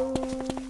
Ciao.